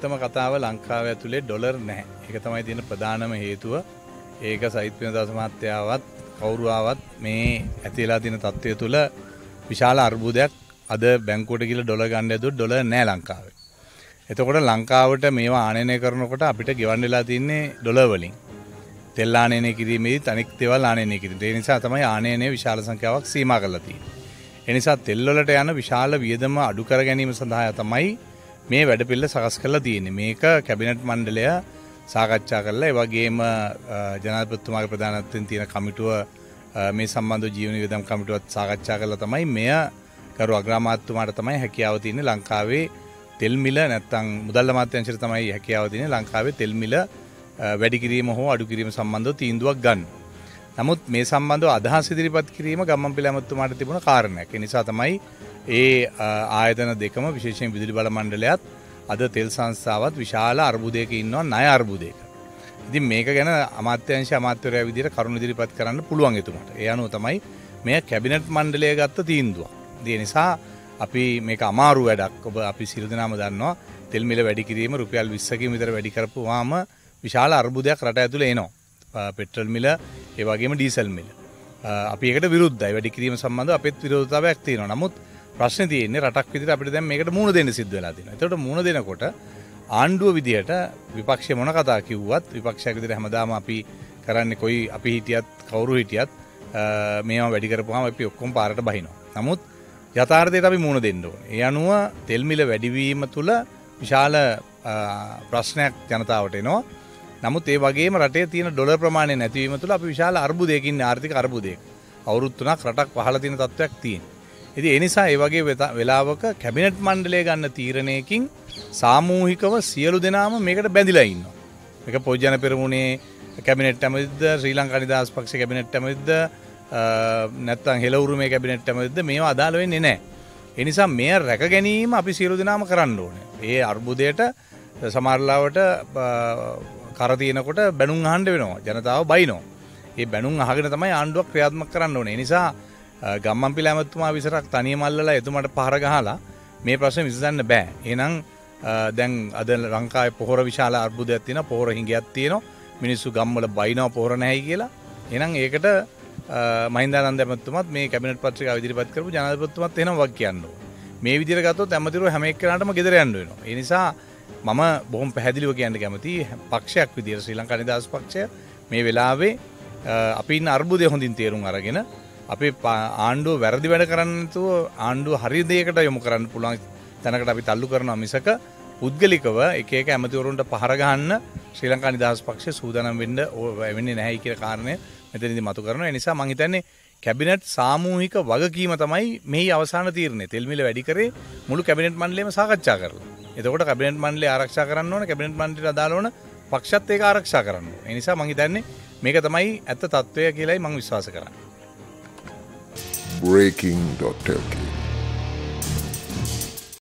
තම කතාව ලංකාව ඇතුළේ ඩොලර් නැහැ එක තමයි තියෙන ප්‍රධානම හේතුව ඒක සහිත්පන දසමත්‍යාවත් කවුරුවාවත් මේ ඇතිලා තින තත්ත්වය තුළ විශාල අර්බුදයක් අද බැංකුවට කියල ඩොල ගණ්ඩ ඇතු ඩොල නෑ ලංකාව. එතකොට ලංකාවට මේවා ආනයනය කරනකොට අපිට ගෙවන්ඩලා තින්නේ ඩොලවලින් තෙල්ලානය කිරීමේ තනික් තෙවල් ආනය කිරීම ඒ නිසා තමයි ආනයනය විශාල සංඛ්‍යාවක් සීම කරලති. එනිසා තෙල්වලට යන විශාල වියදම අඩුකර ගැනීම සඳහා තමයි මේ වැඩපිල්ල සකස් කරලා තියෙන මේක කැබිනට් මණ්ඩලය සාකච්ඡා කරලා එවගේම ජනපත්තුමාගේ ප්‍රධානත්වෙන් තියෙන කමිටුව මේ සම්බන්ධ ජීවන විදම් කමිටුවත් සාකච්ඡා කරලා තමයි මෙය කරු අග්‍රාමාත්තුමාට තමයි හැකියාව තියෙන ලංකාවේ තෙල්මිල නැත්තං මුදල්ල මාත්‍යංශර තමයි හැකියාව තියෙන ලංකාවේ තෙල්මිල වැඩිකිරීම හෝ අඩුකිරීම සම්බන්ධව තීන්දුවක් ගන්න. නමුත් මේ සම්බන්ධව අදහස් ඉදිරිපත් කිරීම ගම්මන් පිළ ඇමතුමාට තිබුණ කාරණයක් නිසා තමයි ඒ ආයතන දෙකම විශේෂයෙන් විදුලි බල මණ්ඩලයත් අද තෙල් සංස්ථාවත් විශාල අර්බුදයක ඉන්නවා නය අර්බුදයක. ඉතින් මේක ගැන අමාත්‍යංශ අමාත්‍යවරය විදිහට කරුණු ඉදිරිපත් කරන්න පුළුවන් එතුමට. ඒ අනුව තමයි මේ කැබිනට් මණ්ඩලය ගත්ත තීන්දුවක්. ඒ නිසා අපි මේක අමාරු වැඩක් ඔබ අපි සියලු දෙනාම දන්නවා තෙල් මිල වැඩි කිරීම රුපියල් 20කින් විතර වැඩි කරපුවාම විශාල අර්බුදයක් රට ඇතුළේ එනවා. පෙට්‍රල් මිල ඒ වගේම ඩීසල් මිල. අපි ඒකට විරුද්ධයි වැඩි කිරීම සම්බන්ධව අපිත් විරෝධතාවයක් තියෙනවා. නමුත් ප්‍රශ්න තියන්නේ රටක් විදිහට අපිට දැන් මේකට මුහුණ දෙන්න සිද්ධ වෙලා තියෙනවා. ඒතකොට මුහුණ දෙනකොට ආණ්ඩුව විදිහට විපක්ෂය මොන කතා කිව්වත් විපක්ෂයක් විදිහට හැමදාම අපි කරන්නේ කොයි අපි හිටියත් කවුරු හිටියත් මේවා වැඩි කරපුවාම අපි ඔක්කොම පාරට බහිනවා. නමුත් යථාර්ථයට අපි මුහුණ දෙන්න ඕනේ. ඒ අනුව තෙල් මිල වැඩිවීම තුළ විශාල ප්‍රශ්නයක් ජනතාවට එනවා. නමුත් ඒ වගේම රටේ තියෙන ඩොලර් ප්‍රමාණය නැතිවීම තුළ අපි විශාල අර්බුදයකින් ආර්ථික අර්බුදයක. අවුරුදු තුනක් රටක් පහළ තියෙන තත්ත්වයක් තියෙනවා. ඉති එනිසා ඒවගේ වෙලාවක කැබිනට් මණ්ඩලය ගන්න තීරණයකින් සාමූහිකව සියලු දෙනාම මේකට බැඳිලා ඉන්න. එක පෝජ්ජන පෙරමුණේ කැබිනට් ඇමද ශ්‍රී ලංකා නිදහස් පක්ෂ කැබිනට් ඇමද නැත්තන් හෙලවරු මේ කැබිනට් ඇමද මේ අදාළ වෙන්නේ නෑ. එනිසා මෙය රැක ගැනීම අපි සියලු දෙනාම කරන්න ඕන. ඒ අර්බුදයට සමරලාවට කරතියනකොට බැනුම් හන්ඩ වෙනවා ජනතාව බයිනෝ. ඒ බැනුම් අහගෙන තමයි ආණ්ඩුවක් ක්‍රියාත්මක කරන්න ඕනේ නිසා ගම්මන් පිළ ඇමත්තුමා විසරක් තනිය මල්ලලා එතුමට පහරගහලා මේ ප්‍රශ්න විසඳන්න බෑ. එනම් දැන් අද ලංකායි පොහොර විශාල අර්බුදයක් තියෙන පොහොර හිඟයක් තියෙනවා මිනිස්සු ගම්වල බයිනව පොහොර නැහැ කියලා. එහෙනම් ඒකට මහින්දානන්ද ඇමතුමත් මේ කැබිනට් පත්‍රිකාව ඉදිරිපත් කරපු ජනාධිපතිතුමත් එහෙනම් වක් කියන්න ඕනේ. මේ විදිහට ගත්තොත් ඇමතිවරු හැම එක්කෙනාටම ගෙදර යන්න වෙනවා. ඒ නිසා මම බොහොම පැහැදිලිව කියන්න කැමතියි පක්ෂයක් විදිහට ශ්‍රී ලංකා නිදහස් පක්ෂය. මේ වෙලාවේ අපි ඉන්න අර්බුදය හොඳින් තේරුම් අරගෙන අපේ ආණ්ඩුව වැරදි වැඩ කරන්නතුව ආණ්ඩුව හරිදයකට යොමු කරන්න පුළුවන් තැනකට අපි තල්ලු කරනවා මිසක පුද්ගලිකව එක ඇමතිවරුන්ට පහරගහන්න ශ්‍රී ලංකා නිදහස් පක්ෂ සූදනම් වෙන්න වෙන්නේ නැහැ කියල කාරණය මෙතනිදි මතු කරන නිසා මහිතන්නේ කැබිනට් සාමූහික වගකීම තමයි මේ අවසාන තීරණය. තෙල්මිල වැඩිකරේ මුළු කැබිනට් මන්ලේම සාකච්ඡා කරලා. එතකොට කැබිනට් මන්ලේ ආරක්ෂා කරන්න ඕන කැබිනට් මන්ඩිට අදාලෝන පක්ෂත් ඒක ආරක්ෂා කරන්න එනිසා මහිතන්නේ මේක තමයි ඇත්ත තත්ත්වය කියලයි මං විශ්වාස කරන්න. Breaking.lk